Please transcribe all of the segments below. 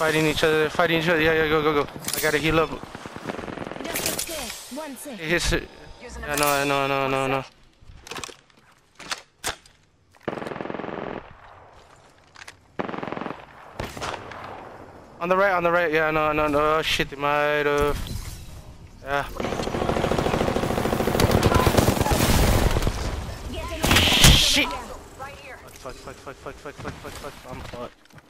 Fighting each other, fighting each other. Yeah, yeah, go, go, go. I gotta heal up. His, yeah, no, no, no, no, no. On the right, on the right. Yeah, no, no, no. Oh, shit, they might have. Yeah. Shit. Fuck, fuck, fuck, fuck, fuck, fuck, fuck, fuck. I'm fucked.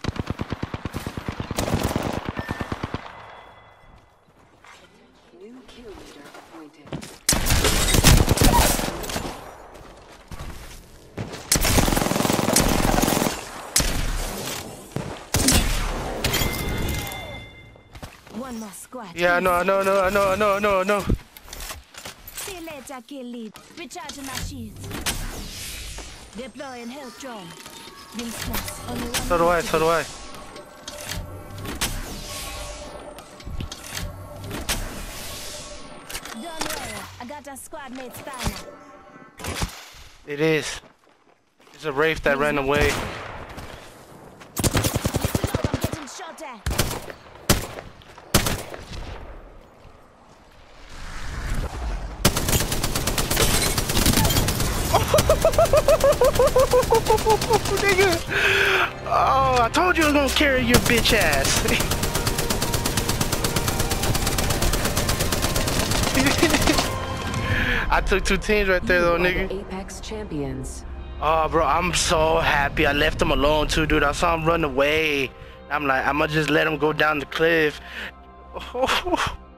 One more squad. Yeah, no, no, no, no, no, no, no. See you later, kill lead. Recharging my shields. Deploying health drone. Rings plus. Only one So do I, so do I. Don't worry. I got a squad mate spawner. It is. It's a Wraith that ran away. Nigga. Oh, I told you I was gonna carry your bitch ass. I took two teams right there though, You the nigga. Apex champions. Oh, bro, I'm so happy. I left him alone too, dude. I saw him run away. I'm like, I'ma just let him go down the cliff.